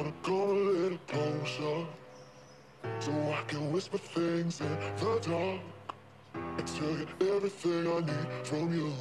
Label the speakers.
Speaker 1: wanna come a little closer So I can whisper things in the dark. And tell you everything I need from you.